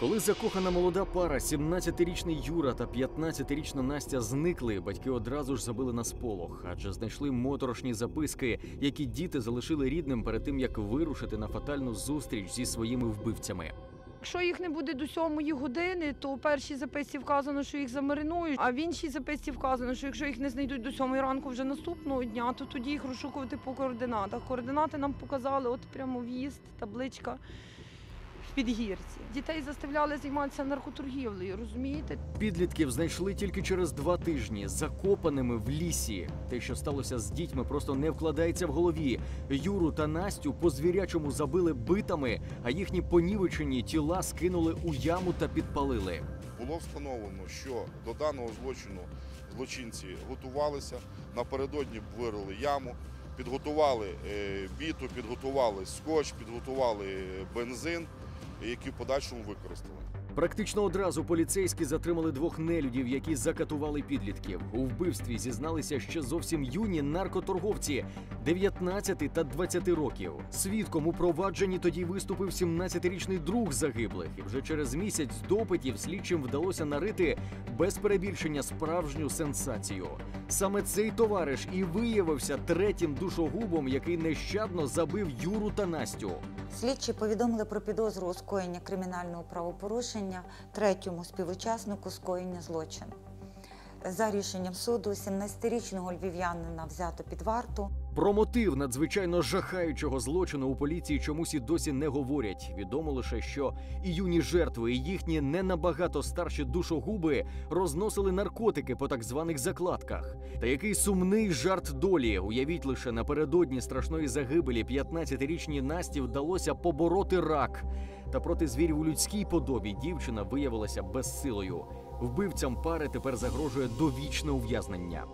Коли закохана молода пара, 17-річний Юра та 15-річна Настя зникли, батьки одразу ж забили на сполох, адже знайшли моторошні записки, які діти залишили рідним перед тим, як вирушити на фатальну зустріч зі своїми вбивцями. Якщо їх не буде до сьомої години, то у першій записці вказано, що їх замаринують, а в іншій записці вказано, що якщо їх не знайдуть до сьомої ранку вже наступного дня, то тоді їх розшукувати по координатах. Координати нам показали, от прямо в'їзд, табличка в підгірці. Дітей заставляли займатися наркоторгівлею, розумієте? Підлітків знайшли тільки через два тижні, закопаними в лісі. Те, що сталося з дітьми, просто не вкладається в голові. Юру та Настю по звірячому забили битами, а їхні понівечені тіла скинули у яму та підпалили. Було встановлено, що до даного злочину злочинці готувалися, напередодні вирили яму, підготували е, біту, підготували скотч, підготували бензин, які в подальшому використали. Практично одразу поліцейські затримали двох нелюдів, які закатували підлітків. У вбивстві зізналися ще зовсім юні наркоторговці 19 та 20 років. Свідком у провадженні тоді виступив 17-річний друг загиблих. І вже через місяць допитів слідчим вдалося нарити без перебільшення справжню сенсацію. Саме цей товариш і виявився третім душогубом, який нещадно забив Юру та Настю. Слідчі повідомили про підозру у скоєння кримінального правопорушення третьому співучаснику скоєння злочину. За рішенням суду 17-річного львів'янина взято під варту. Про мотив надзвичайно жахаючого злочину у поліції чомусь і досі не говорять. Відомо лише, що і юні жертви, і їхні не набагато старші душогуби розносили наркотики по так званих закладках. Та який сумний жарт долі. Уявіть лише напередодні страшної загибелі 15-річній Насті вдалося побороти рак. Та проти звірів у людській подобі дівчина виявилася безсилою. Вбивцям пари тепер загрожує довічне ув'язнення.